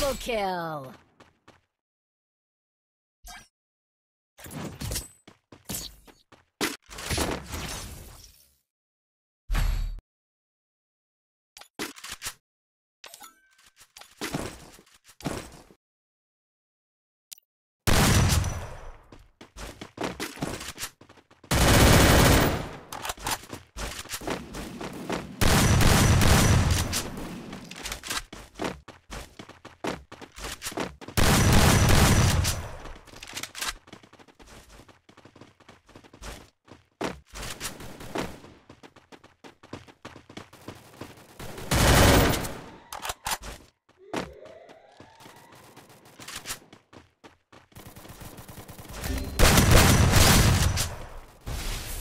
Double kill.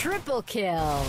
Triple kill.